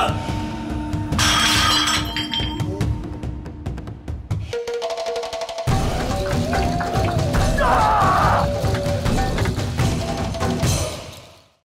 Russia!